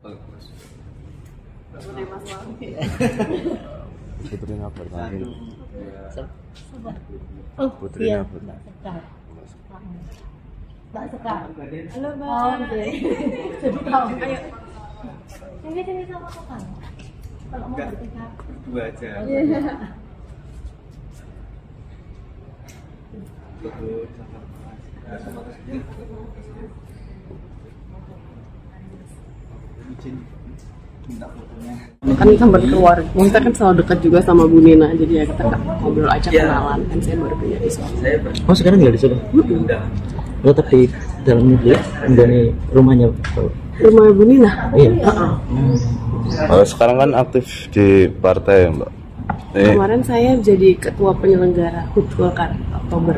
Putri Udah Mas Putri oke. Jadi tahu. Ayo. Ini sini Kan sempat keluar. Kita kan selalu dekat juga sama Bu Nina jadi ya kita ngobrol aja Iya. kenalan. Kan saya baru punya di Solo Oh sekarang nggak di Solo? udah. Oh tapi dalamnya dia enggak nih rumahnya. Oh, rumah Bu Nina? Iya. Heeh. Oh, sekarang kan aktif di partai, Mbak. Eh, kemarin saya jadi ketua penyelenggara HUT Golkar Oktober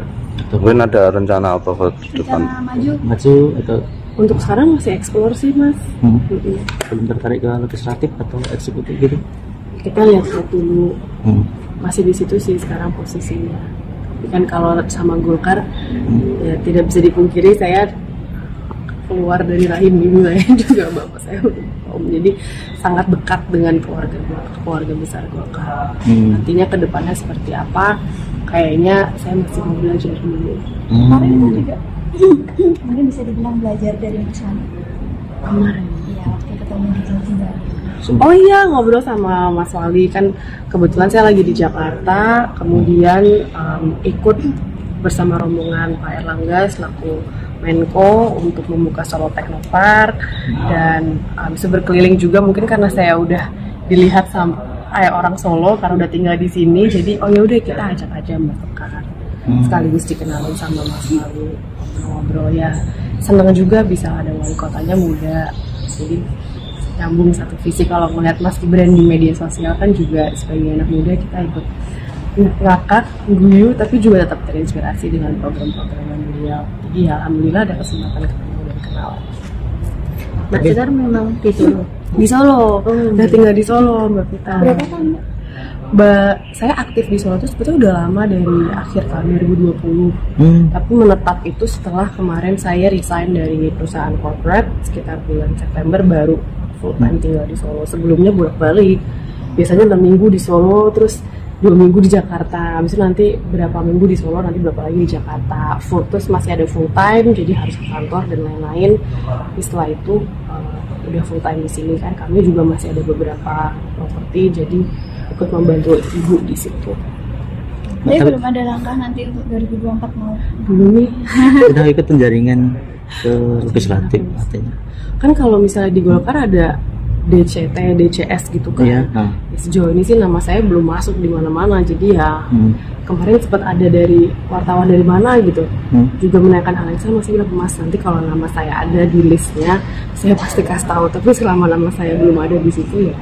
mungkin ada rencana apa ke depan? maju. Maju atau untuk sekarang masih eksplor sih mas hmm, Mm-mm. belum tertarik ke legislatif atau eksekutif gitu? kita lihat-lihat dulu Hmm. masih di situ sih sekarang posisinya tapi kan kalau sama Golkar ya tidak bisa dipungkiri saya keluar dari rahim ibu saya juga bapak saya om jadi sangat dekat dengan keluarga keluarga besar Golkar Hmm. nantinya ke depannya seperti apa kayaknya saya masih mau belajar dulu. Kemarin itu Hmm. juga. Mungkin bisa dibilang belajar dari Mas kemarin? Iya, waktu ketemu di Zanzibar. Oh iya ngobrol sama Mas Wali. Kan kebetulan saya lagi di Jakarta kemudian em, ikut bersama rombongan Pak Erlangga selaku Menko untuk membuka Solo Technopark dan em, bisa berkeliling juga mungkin karena saya udah dilihat sama kayak orang Solo karena udah tinggal di sini jadi oh ya udah kita ajak aja Mbak Sekar. Sekaligus dikenalin sama Mas Wali ngobrol ya. Seneng juga bisa ada wali kotanya muda. Jadi nyambung satu visi. Kalau melihat Mas Gibran di media sosial kan juga sebagai anak muda kita ikut ngakak, guyu tapi juga tetap terinspirasi dengan program-program beliau. Jadi ya alhamdulillah ada kesempatan ketemu dan kenalan Mbak Sekar memang di Solo. di Solo udah tinggal di Solo Mbak Vita Berapa tahun? Mbak? Saya aktif di Solo itu sebetulnya udah lama dari akhir tahun 2020 Hmm. tapi menetap itu setelah kemarin saya resign dari perusahaan corporate sekitar bulan September baru full time tinggal di Solo sebelumnya bolak balik biasanya enam minggu di Solo terus dua minggu di Jakarta habis itu nanti berapa minggu di Solo nanti berapa lagi di Jakarta full terus masih ada full time jadi harus ke kantor dan lain-lain setelah itu eh, udah full time di sini kan kami juga masih ada beberapa properti jadi ikut membantu ibu di situ Jadi Tapi- belum ada langkah nanti untuk 2024 mau. belum nih Udah ikut penjaringan ke legislatif artinya. kan kalau misalnya di Golkar ada DCT, DCS gitu kan. Iya. Nah. Sejauh ini sih nama saya belum masuk di mana-mana, jadi ya Hmm. kemarin sempat ada dari wartawan dari mana gitu, Hmm. juga menanyakan hal yang sama. Saya bilang mas nanti kalau nama saya ada di listnya, saya pasti kasih tahu. Tapi selama nama saya belum ada di situ ya,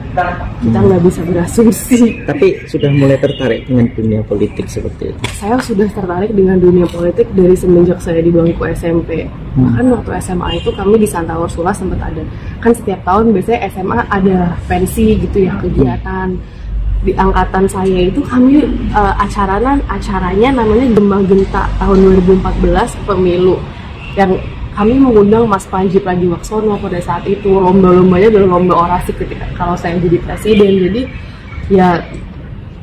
kita nggak bisa berasumsi. Tapi sudah mulai tertarik dengan dunia politik seperti itu. saya sudah tertarik dengan dunia politik dari semenjak saya di bangku SMP. Hmm. Bahkan waktu SMA itu kami di Santa Ursula sempat ada. Kan setiap tahun biasanya SMA ada pensi gitu ya kegiatan. Di angkatan saya itu kami eh, acaranya acaranya namanya Gembang Genta tahun 2014 pemilu. Yang kami mengundang Mas Panji Pragiwaksono pada saat itu. Lomba-lombanya adalah lomba orasi ketika kalau saya jadi presiden. Jadi ya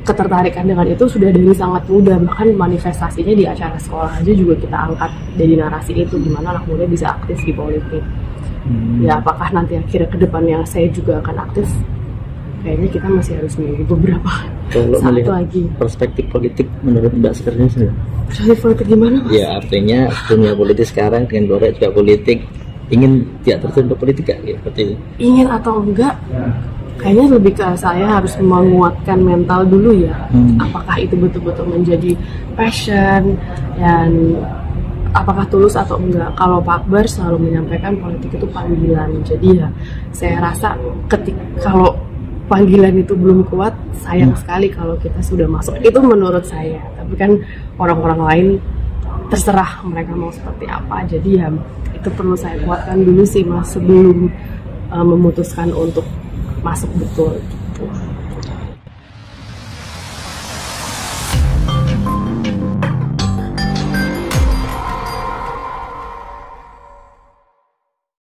ketertarikan dengan itu sudah dari sangat muda bahkan manifestasinya di acara sekolah aja juga kita angkat dari narasi itu. Gimana anak muda bisa aktif di politik. Hmm. ya apakah nanti akhirnya ke depannya saya juga akan aktif kayaknya kita masih harus menunggu beberapa Kalau saat lagi perspektif politik menurut Mbak Sekarnya sendiri. Jadi politik gimana mas? Ya artinya dunia politik sekarang dengan Gloria juga politik ingin tidak terjun ke politik gak? Ya, seperti itu. ingin atau enggak kayaknya lebih ke saya harus menguatkan mental dulu ya Hmm. apakah itu betul-betul menjadi passion dan apakah tulus atau enggak kalau Pak Akbar selalu menyampaikan politik itu panggilan jadi ya saya rasa ketik kalau panggilan itu belum kuat sayang sekali kalau kita sudah masuk. Itu menurut saya. Tapi kan orang-orang lain terserah mereka mau seperti apa. Jadi ya itu perlu saya kuatkan dulu sih mas sebelum uh, memutuskan untuk masuk betul